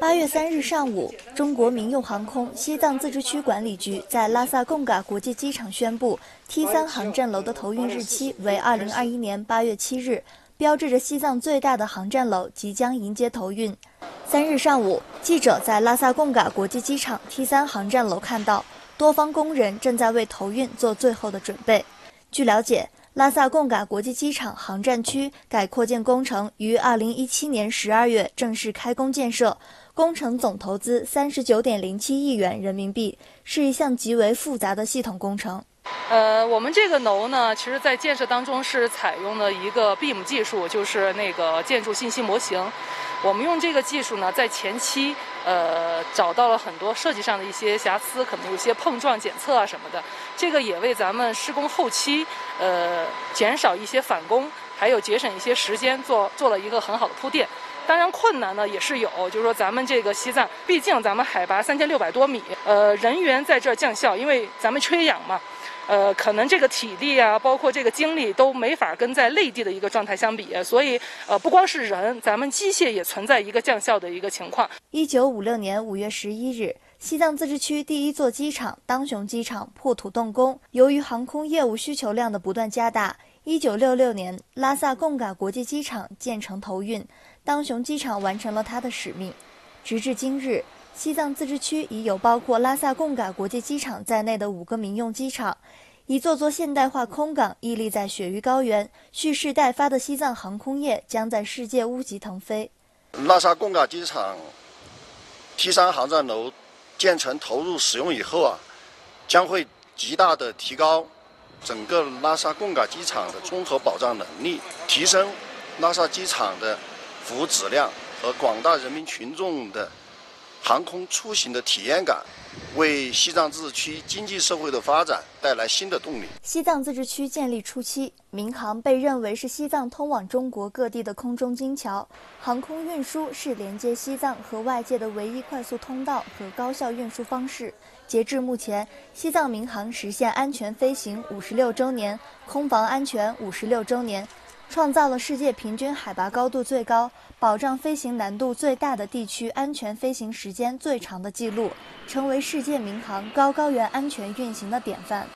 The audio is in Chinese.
八月三日上午，中国民用航空西藏自治区管理局在拉萨贡嘎国际机场宣布，T 三航站楼的投运日期为二零二一年八月七日，标志着西藏最大的航站楼即将迎接投运。三日上午，记者在拉萨贡嘎国际机场 T 三航站楼看到，多方工人正在为投运做最后的准备。据了解。拉萨贡嘎国际机场航站区改扩建工程于二零一七年十二月正式开工建设，工程总投资三十九点零七亿元人民币，是一项极为复杂的系统工程。呃，我们这个楼呢，其实在建设当中是采用了一个 BIM 技术，就是那个建筑信息模型。我们用这个技术呢，在前期呃找到了很多设计上的一些瑕疵，可能有些碰撞检测啊什么的。这个也为咱们施工后期呃减少一些返工，还有节省一些时间，做做了一个很好的铺垫。当然困难呢也是有，就是说咱们这个西藏，毕竟咱们海拔三千六百多米，呃人员在这儿降效，因为咱们缺氧嘛。呃，可能这个体力啊，包括这个精力都没法跟在内地的一个状态相比，所以呃，不光是人，咱们机械也存在一个降效的一个情况。一九五六年五月十一日，西藏自治区第一座机场当雄机场破土动工。由于航空业务需求量的不断加大，一九六六年拉萨贡嘎国际机场建成投运，当雄机场完成了它的使命。直至今日。西藏自治区已有包括拉萨贡嘎国际机场在内的五个民用机场，一座座现代化空港屹立在雪域高原，蓄势待发的西藏航空业将在世界屋脊腾飞。拉萨贡嘎机场 T 三航站楼建成投入使用以后啊，将会极大的提高整个拉萨贡嘎机场的综合保障能力，提升拉萨机场的服务质量和广大人民群众的。航空出行的体验感，为西藏自治区经济社会的发展带来新的动力。西藏自治区建立初期，民航被认为是西藏通往中国各地的空中金桥，航空运输是连接西藏和外界的唯一快速通道和高效运输方式。截至目前，西藏民航实现安全飞行五十六周年，空防安全五十六周年。创造了世界平均海拔高度最高保障飞行难度最大的地区安全飞行时间最长的记录成为世界民航高高原安全运行的典范。